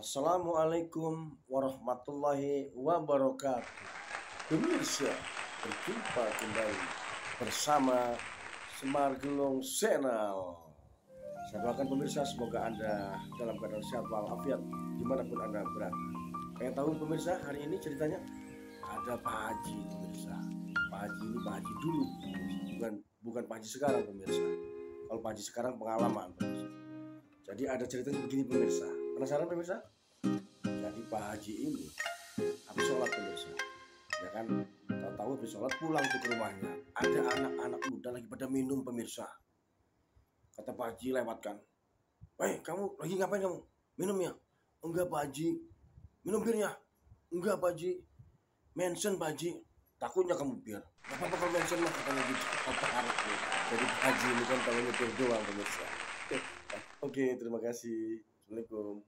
Assalamualaikum warahmatullahi wabarakatuh. Pemirsa berjumpa kembali bersama Semar Gelong Channel. Saya doakan pemirsa semoga anda dalam keadaan sehat walafiat di mana pun anda berada. Kayak tahu pemirsa hari ini ceritanya ada Pak Haji pemirsa. Pak Haji ini Pak Haji dulu. Bukan bukan Pak Haji sekarang pemirsa. Kalau Pak Haji sekarang pengalaman pemirsa. Jadi ada ceritanya begini pemirsa Penasaran pemirsa? Jadi Pak Haji ini habis sholat pemirsa, ya kan? Tahu-tahu habis sholat pulang ke rumahnya. Ada anak-anak muda lagi pada minum pemirsa. Kata Pak Haji lewatkan. Hei kamu lagi ngapain kamu? Minum ya? Enggak Pak Haji. Minum bir ya? Enggak Pak Haji. Mention Pak Haji. Takutnya kamu bir. Apa-apa kalau mention mah gitu. Apa harap Jadi Pak Haji ini kan tahunya bir doang pemirsa. Oke, terima kasih. Assalamualaikum.